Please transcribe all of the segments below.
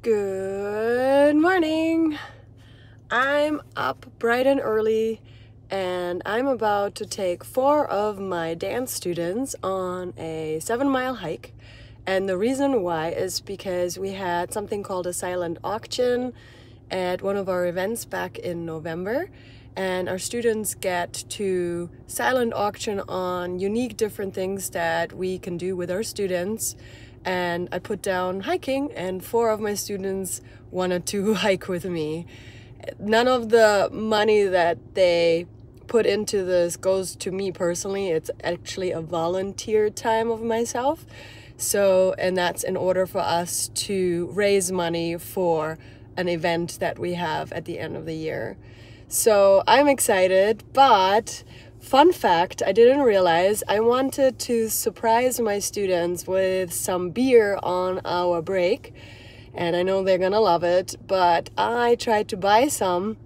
Good morning. I'm up bright and early and I'm about to take four of my dance students on a seven mile hike. And the reason why is because we had something called a silent auction at one of our events back in November. And our students get to silent auction on unique different things that we can do with our students and I put down hiking, and four of my students wanted to hike with me. None of the money that they put into this goes to me personally. It's actually a volunteer time of myself. So, and that's in order for us to raise money for an event that we have at the end of the year. So I'm excited, but Fun fact I didn't realize I wanted to surprise my students with some beer on our break, and I know they're gonna love it. But I tried to buy some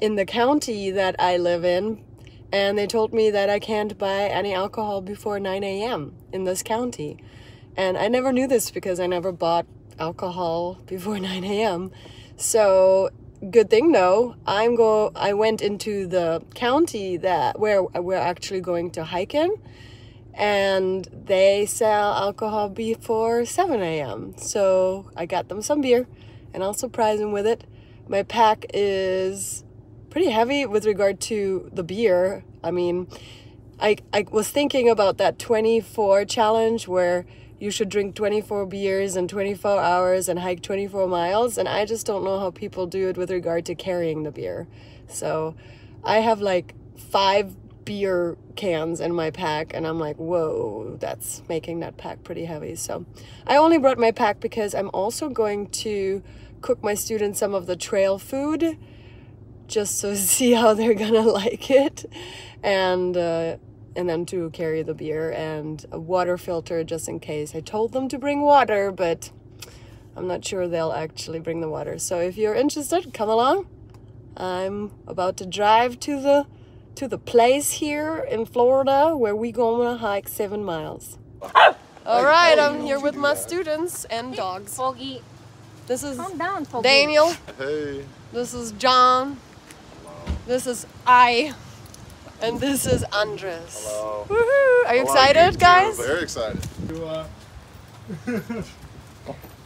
in the county that I live in, and they told me that I can't buy any alcohol before 9 a.m. in this county. And I never knew this because I never bought alcohol before 9 a.m. So good thing though i'm go i went into the county that where we're actually going to hike in and they sell alcohol before 7 a.m so i got them some beer and i'll surprise them with it. My pack is pretty heavy with regard to the beer. I mean i i was thinking about that 24 challenge where you should drink 24 beers in 24 hours and hike 24 miles. And I just don't know how people do it with regard to carrying the beer. So I have like five beer cans in my pack and I'm like, whoa, that's making that pack pretty heavy. So I only brought my pack because I'm also going to cook my students some of the trail food just to see how they're gonna like it. And uh, and then to carry the beer and a water filter just in case. I told them to bring water, but I'm not sure they'll actually bring the water. So if you're interested, come along. I'm about to drive to the to the place here in Florida where we gonna hike seven miles. All right, I'm here with my students and dogs. Foggy. This is Calm down, Foggy. Daniel. Hey. This is John. This is I. And this is Andres. Hello. Woohoo! Are you Hello, excited, too. guys? Very excited. To, uh,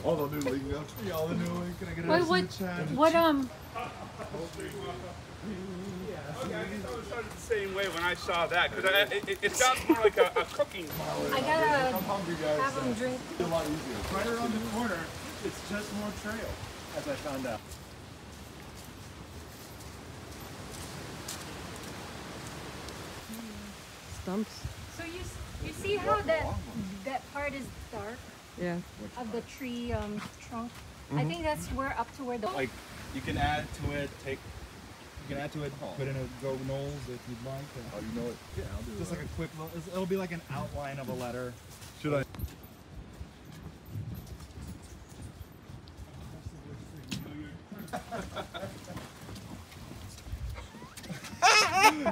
All the new league notes. y'all the new one. Can I get a What, nice what, chat? what, um, Okay, I guess I was started the same way when I saw that because it, it, it sounds more like a, a cooking. I gotta I'm hungry, guys. have them drink. It's a lot easier. Right around the corner, it's just more trail, as I found out. Stumps. So you, you see how that, that part is dark Yeah. of the tree, um, trunk? I think that's where, up to where the, Like, you can add to it, take, you can add to it, put in a go Knowles if you'd like. Oh, you know it. Yeah, I'll do Just like a quick, little- it'll be like an outline of a letter. Should I?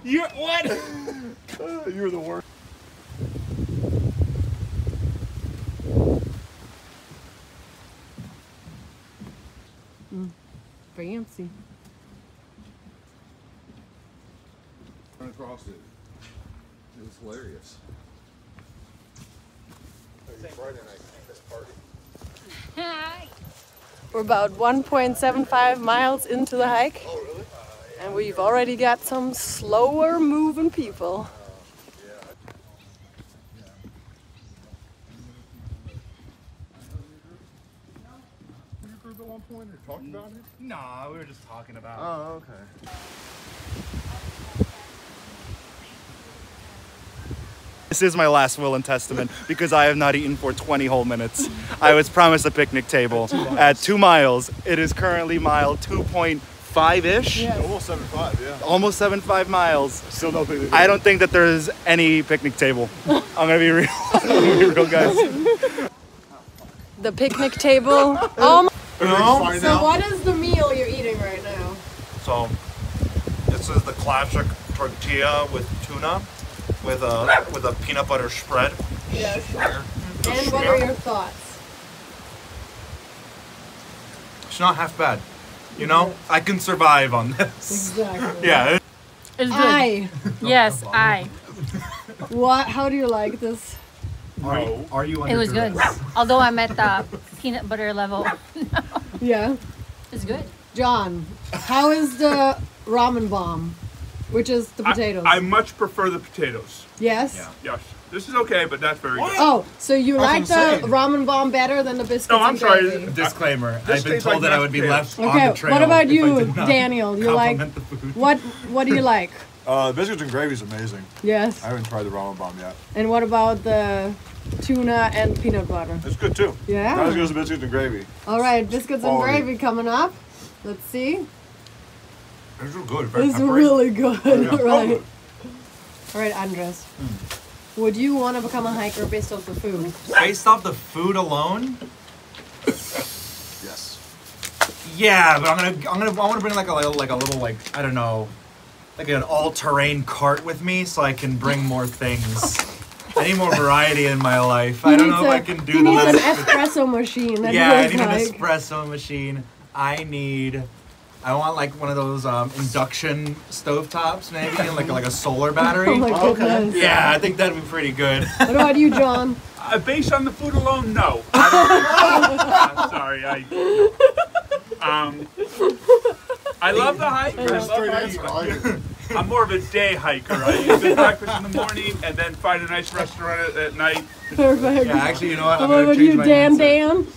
You what? You're the worst. Mm. Fancy. Run across it. It was hilarious. Friday night this party. We're about 1.75 miles into the hike. Oh, And we've already got some slower moving people. It? Nah, we were just talking about. Oh, okay. This is my last will and testament because I have not eaten for 20 whole minutes. I was promised a picnic table at two miles. It is currently mile 2.5 ish, Almost seven five. Yeah. almost seven five miles. Still no big. I don't think that there's any picnic table. I'm gonna be real. I'm gonna be real, guys. The picnic table. Oh, No. so what is the meal you're eating right now? So this is the classic tortilla with tuna with a with a peanut butter spread. Yes. And what are your thoughts? It's not half bad. You know, I can survive on this. Exactly. Yeah. It's good. I. Yes, I. What? How do you like this? Are you, are you It was good. Although I'm at the peanut butter level. Yeah. It's good. John, how is the ramen bomb? Which is the potatoes. I, I much prefer the potatoes. yes. Yeah. Yes. This is okay, but that's very good. Oh, so you was like the ramen bomb better than the biscuits No, I'm and sorry. gravy? Disclaimer: This I've been tastes told like that I would be potatoes. left on Okay, the trail. what about if I you, did not Daniel? You like compliment the food. what? What do you like? Uh, the biscuits and gravy is amazing. Yes. I haven't tried the ramen bomb yet. And what about the tuna and peanut butter? It's good too. Yeah. Not as good as the biscuits and gravy. All right, biscuits and Quality. gravy coming up. Let's see. It's real good. Very It's peppery. really good, right? Oh. All right, Andres. Would you want to become a hiker based off the food? Based off the food alone, Yes. yeah, but I'm gonna, I'm gonna, I want to bring like a little, like a little, like I don't know, like an all-terrain cart with me, so I can bring more things. I need more variety in my life. I don't needs know if I can do He do needs an espresso machine. Yeah, I he need an espresso machine. I need. I want like one of those um, induction stovetops, maybe, and like like a solar battery. Oh my goodness. yeah, I think that'd be pretty good. What about you, John? Uh, based on the food alone, no. I don't think so. Uh, sorry, I. Um, I love the hike. I love Straight hiking. Answer. I- I'm more of a day hiker. I eat good breakfast in the morning and then find a nice restaurant at, at night. Perfect. Yeah, actually, you know what? I'm what gonna about change you, my Dan? answer.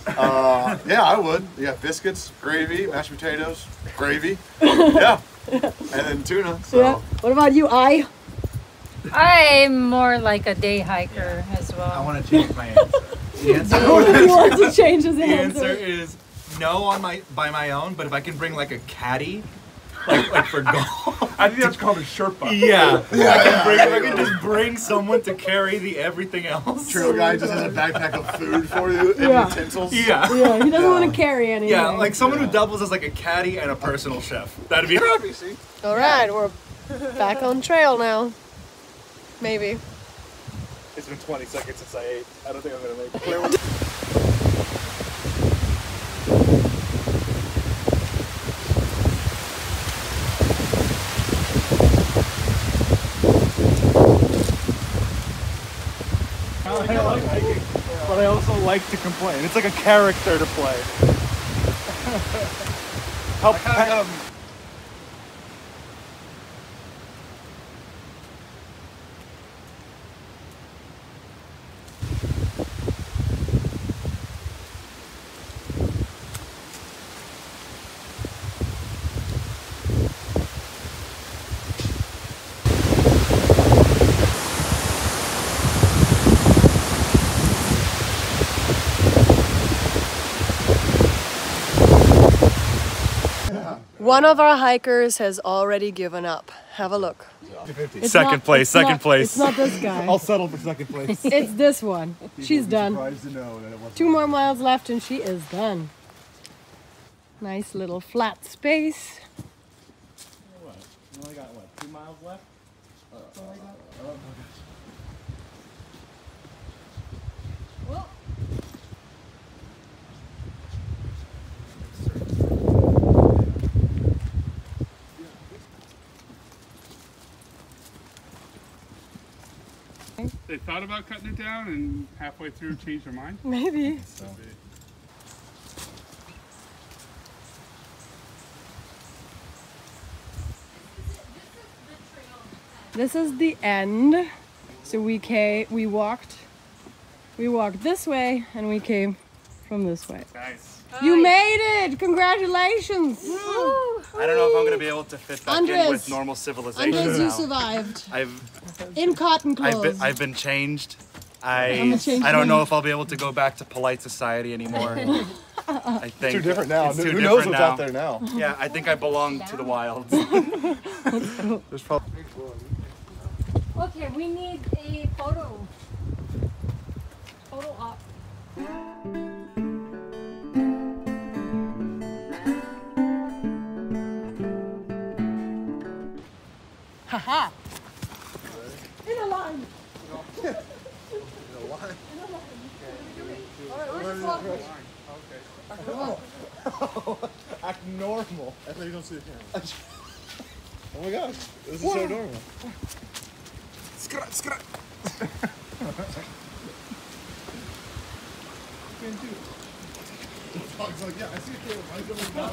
Dan? Uh, yeah, I would. Yeah, biscuits, gravy, mashed potatoes, gravy. Yeah. And then tuna. So Yeah. What about you, I? I'm more like a day hiker as well. I want to change my answer. The answer, he wants to change his the answer answer. is no on my by my own, but if I can bring like a caddy, like like for golf, I think that's called a Sherpa. yeah, yeah. I can bring. If I can just bring someone to carry the everything else. trail guy just has a backpack of food for you and Yeah. utensils. Yeah. Yeah, he doesn't want to carry anything. Yeah, like someone who doubles as like a caddy and a personal chef. That'd be. All right, we're back on trail now. Maybe. It's been 20 seconds since I ate. I don't think I'm gonna make it. I like hiking, but I also like to complain. It's like a character to play. Help. One of our hikers has already given up. Have a look. It's Second not- place, second not- place. It's not this guy. I'll settle for second place. it's this one. She's done. To know that it wasn't. Two more miles left and she is done. Nice little flat space. You only got what, two miles left? They thought about cutting it down and halfway through changed their mind. Maybe. This is the end. So we came, we walked, we walked this way and we came from this way. Nice. You made it! Congratulations! I don't know if I'm gonna be able to fit back in with normal civilization Andres, you survived. I've In cotton I've clothes. been I've been changed. I'm I a changed I don't know if I'll be able to go back to polite society anymore. I think Too different now. It's Who too knows what's now. out there now? Yeah, I think I belong to the wilds. There's probably. Okay, we need a photo. Photo Alright, where's the? Act normal. I thought you don't see the camera. oh my gosh, this is so normal. Skrat, skrat. Dog's like, yeah, I see a camera. I don't know.